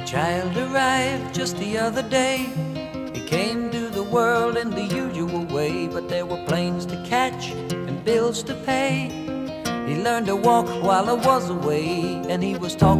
A child arrived just the other day. He came to the world in the usual way, but there were planes to catch and bills to pay. He learned to walk while I was away, and he was talking.